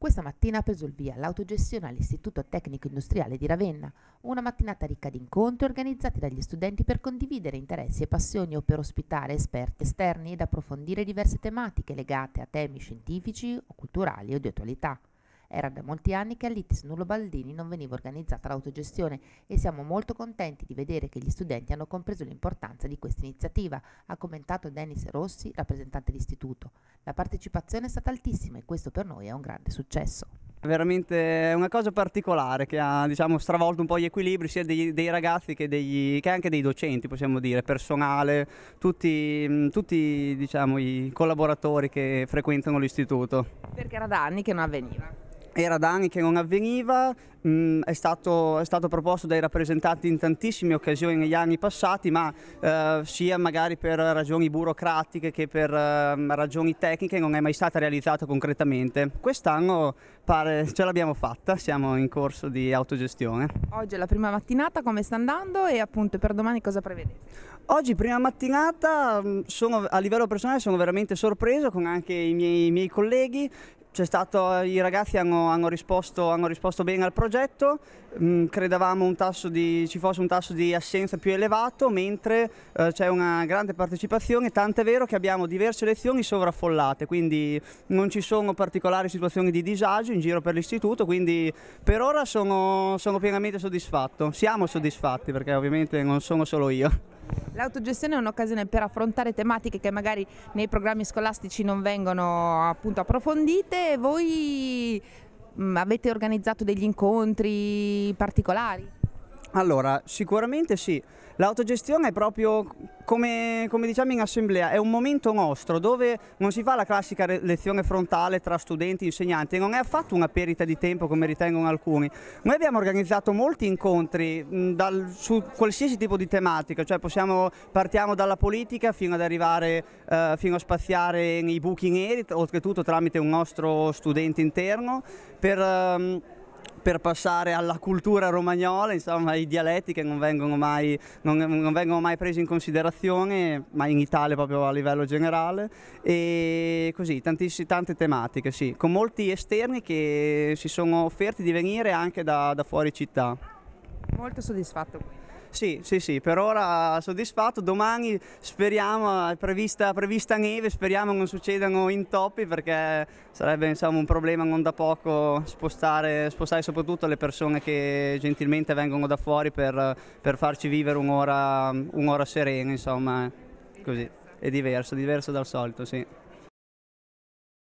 Questa mattina ha preso il via l'autogestione all'Istituto Tecnico Industriale di Ravenna, una mattinata ricca di incontri organizzati dagli studenti per condividere interessi e passioni o per ospitare esperti esterni ed approfondire diverse tematiche legate a temi scientifici o culturali o di attualità. Era da molti anni che all'ITIS Nullo Baldini non veniva organizzata l'autogestione e siamo molto contenti di vedere che gli studenti hanno compreso l'importanza di questa iniziativa, ha commentato Dennis Rossi, rappresentante d'istituto. La partecipazione è stata altissima e questo per noi è un grande successo. Veramente una cosa particolare che ha diciamo, stravolto un po' gli equilibri sia dei, dei ragazzi che, degli, che, anche dei docenti, possiamo dire, personale, tutti, tutti diciamo, i collaboratori che frequentano l'istituto. Perché era da anni che non avveniva era da anni che non avveniva, mh, mm, è, stato, è, stato, proposto dai rappresentanti in tantissime occasioni negli anni passati, ma eh, sia magari per ragioni burocratiche che per eh, ragioni tecniche non è mai stata realizzata concretamente. Quest'anno pare ce l'abbiamo fatta, siamo in corso di autogestione. Oggi è la prima mattinata, come sta andando e appunto per domani cosa prevedete? Oggi prima mattinata mm, sono, a livello personale sono veramente sorpreso con anche i miei, i miei colleghi Stato, I ragazzi hanno, hanno, risposto, hanno, risposto, bene al progetto, mm, credevamo di, ci fosse un tasso di assenza più elevato, mentre eh, c'è una grande partecipazione, tant'è vero che abbiamo diverse lezioni sovraffollate, quindi non ci sono particolari situazioni di disagio in giro per l'istituto, quindi per ora sono, sono pienamente soddisfatto. Siamo soddisfatti perché ovviamente non sono solo io. L'autogestione è un'occasione per affrontare tematiche che magari nei programmi scolastici non vengono appunto approfondite. Voi mm, avete organizzato degli incontri particolari? Allora, sicuramente sì. L'autogestione è proprio come, come, diciamo in assemblea, è un momento nostro dove non si fa la classica lezione frontale tra studenti e insegnanti, non è affatto una perdita di tempo come ritengono alcuni. Noi abbiamo organizzato molti incontri mh, dal, su qualsiasi tipo di tematica, cioè possiamo, partiamo dalla politica fino ad arrivare, eh, fino a spaziare nei buchi neri, oltretutto tramite un nostro studente interno, per... Um, per passare alla cultura romagnola, insomma i dialetti che non vengono mai, non, non vengono mai presi in considerazione, ma in Italia proprio a livello generale, e così tante tematiche, sì, con molti esterni che si sono offerti di venire anche da, da fuori città. Molto soddisfatto. Sì, sì, sì, per ora soddisfatto. Domani speriamo, è prevista, prevista neve, speriamo non succedano intoppi perché sarebbe insomma, un problema non da poco spostare, spostare, soprattutto le persone che gentilmente vengono da fuori per, per farci vivere un'ora, un'ora serena, insomma, così. È diverso, diverso dal solito, sì.